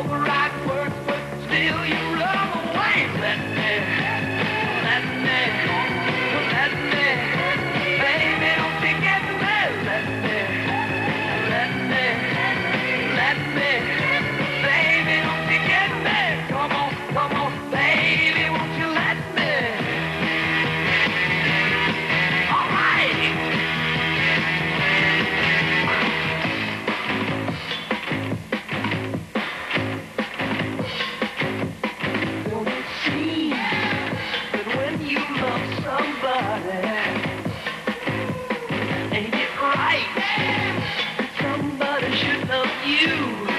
over. of you.